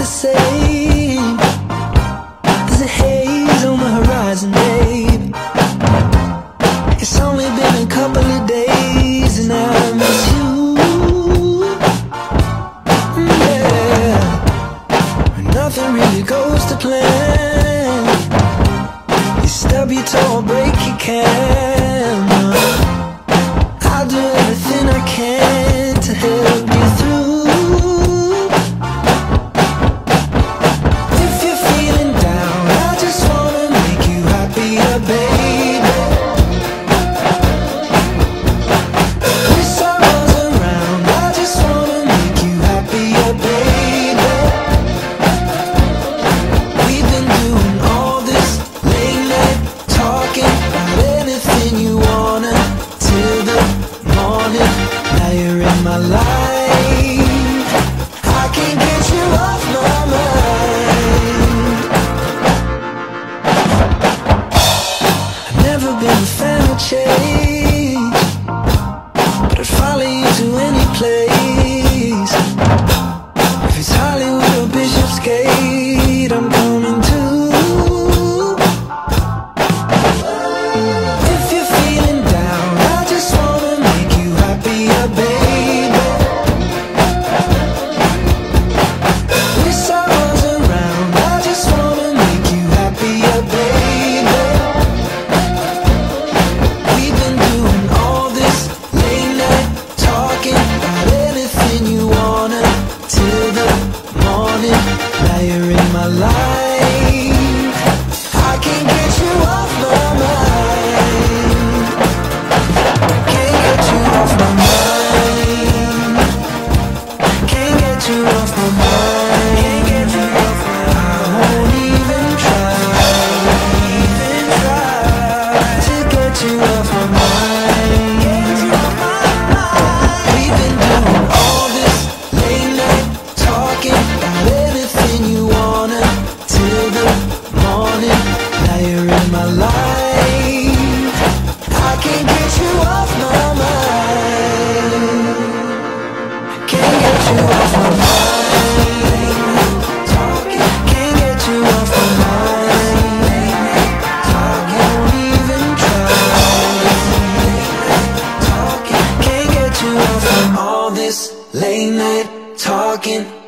the same. There's a haze on the horizon, babe. It's only been a couple of days and I miss you. Mm, yeah. Nothing really goes to plan. You stub your toe, break your can. my life. I can't get you off my mind. I've never been a fan of change. my life. my life. I can't get you off my mind. Can't get you off my mind. Can't get you off my mind. Can't even try. Can't get you off my All this late night talking.